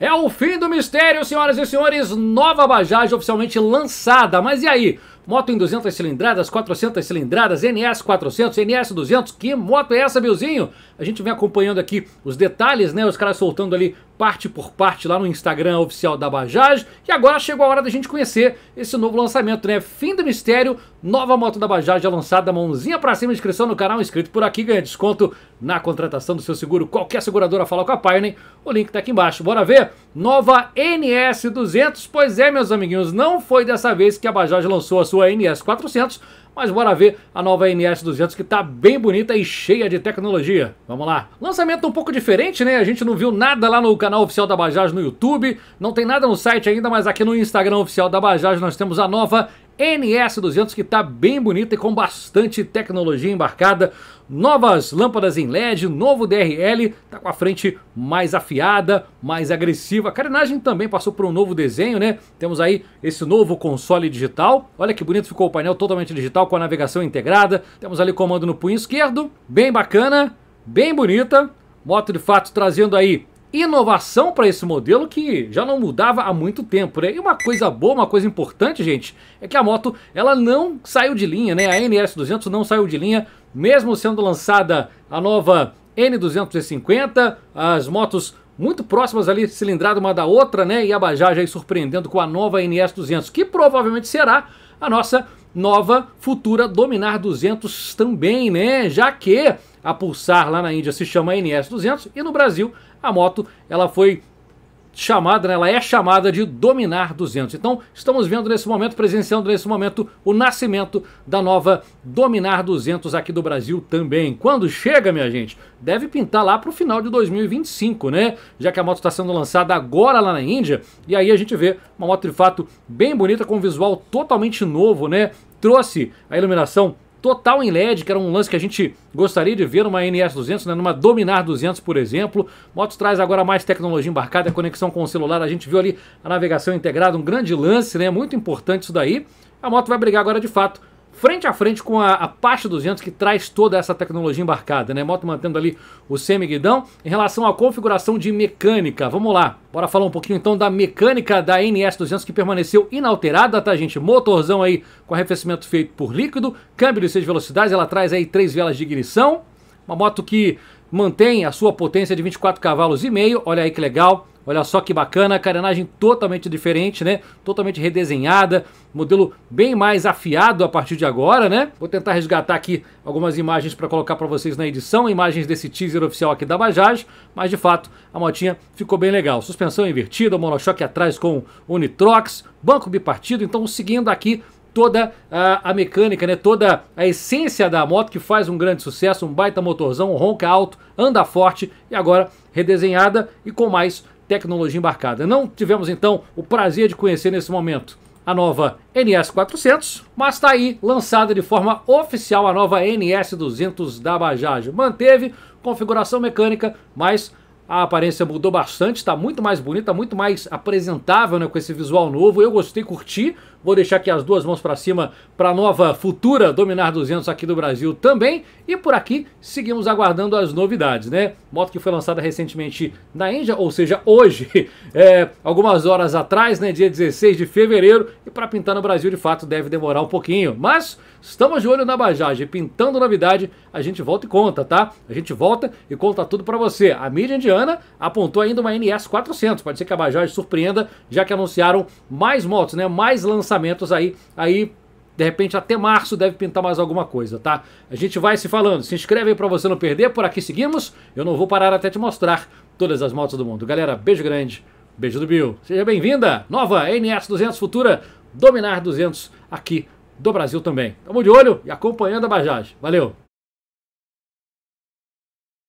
É o fim do mistério, senhoras e senhores. Nova Bajaj oficialmente lançada. Mas e aí? Moto em 200 cilindradas, 400 cilindradas, NS 400, NS 200. Que moto é essa, Bilzinho? A gente vem acompanhando aqui os detalhes, né? Os caras soltando ali parte por parte lá no Instagram oficial da Bajaj. E agora chegou a hora da gente conhecer esse novo lançamento, né? Fim do mistério, nova moto da Bajaj já lançada, mãozinha pra cima, inscrição no canal, inscrito por aqui, ganha desconto na contratação do seu seguro. Qualquer seguradora fala com a Pioneer, o link tá aqui embaixo. Bora ver? Nova NS 200. Pois é, meus amiguinhos, não foi dessa vez que a Bajaj lançou a sua NS 400, mas bora ver a nova NS200 que tá bem bonita e cheia de tecnologia. Vamos lá. Lançamento um pouco diferente, né? A gente não viu nada lá no canal oficial da Bajaj no YouTube, não tem nada no site ainda, mas aqui no Instagram oficial da Bajaj nós temos a nova NS200 que está bem bonita e com bastante tecnologia embarcada. Novas lâmpadas em LED, novo DRL, tá com a frente mais afiada, mais agressiva. A carenagem também passou por um novo desenho, né? Temos aí esse novo console digital. Olha que bonito ficou o painel totalmente digital com a navegação integrada. Temos ali comando no punho esquerdo, bem bacana, bem bonita. Moto de fato trazendo aí inovação para esse modelo que já não mudava há muito tempo, né? E uma coisa boa, uma coisa importante, gente, é que a moto ela não saiu de linha, né? A NS200 não saiu de linha, mesmo sendo lançada a nova N250, as motos muito próximas ali, cilindrada uma da outra, né? E a Bajaj aí surpreendendo com a nova NS200, que provavelmente será a nossa nova futura Dominar 200 também, né? Já que a Pulsar lá na Índia se chama NS200 e no Brasil a moto ela foi chamada, né, ela é chamada de Dominar 200. Então, estamos vendo nesse momento, presenciando nesse momento, o nascimento da nova Dominar 200 aqui do Brasil também. Quando chega, minha gente, deve pintar lá para o final de 2025, né? Já que a moto está sendo lançada agora lá na Índia, e aí a gente vê uma moto de fato bem bonita, com um visual totalmente novo, né? Trouxe a iluminação total em LED, que era um lance que a gente gostaria de ver numa NS200, né, numa Dominar 200, por exemplo. Motos traz agora mais tecnologia embarcada, conexão com o celular, a gente viu ali a navegação integrada, um grande lance, né, muito importante isso daí. A moto vai brigar agora de fato frente a frente com a Apache 200 que traz toda essa tecnologia embarcada, né? Moto mantendo ali o semi-guidão. Em relação à configuração de mecânica, vamos lá. Bora falar um pouquinho então da mecânica da NS200 que permaneceu inalterada, tá gente? Motorzão aí com arrefecimento feito por líquido, câmbio de 6 velocidades, ela traz aí três velas de ignição. Uma moto que mantém a sua potência de 24 cavalos e meio, olha aí que legal. Olha só que bacana, carenagem totalmente diferente, né? Totalmente redesenhada, modelo bem mais afiado a partir de agora, né? Vou tentar resgatar aqui algumas imagens para colocar para vocês na edição, imagens desse teaser oficial aqui da Bajaj, mas de fato a motinha ficou bem legal. Suspensão invertida, monochoque atrás com Unitrox, banco bipartido, então seguindo aqui toda a, a, mecânica, né? toda a essência da moto que faz um grande sucesso, um baita motorzão, um ronca alto, anda forte e agora redesenhada e com mais tecnologia embarcada. Não tivemos então o prazer de conhecer nesse momento a nova NS400, mas está aí lançada de forma oficial a nova NS200 da Bajaj. Manteve configuração mecânica, mas a aparência mudou bastante, está muito mais bonita, muito mais apresentável né, com esse visual novo. Eu gostei, curti. Vou deixar aqui as duas mãos para cima para a nova futura Dominar 200 aqui do Brasil também. E por aqui seguimos aguardando as novidades, né? Moto que foi lançada recentemente na Índia, ou seja, hoje, é, algumas horas atrás, né? Dia 16 de fevereiro. E para pintar no Brasil, de fato, deve demorar um pouquinho. Mas estamos de olho na Bajaj. Pintando novidade, a gente volta e conta, tá? A gente volta e conta tudo para você. A mídia indiana apontou ainda uma NS 400. Pode ser que a Bajaj surpreenda, já que anunciaram mais motos, né? Mais lançamentos aí, aí de repente até março deve pintar mais alguma coisa, tá? A gente vai se falando. Se inscreve aí pra você não perder. Por aqui seguimos. Eu não vou parar até te mostrar todas as motos do mundo. Galera, beijo grande. Beijo do Bill. Seja bem-vinda. Nova NS200 Futura Dominar 200 aqui do Brasil também. Tamo de olho e acompanhando a Bajaj. Valeu!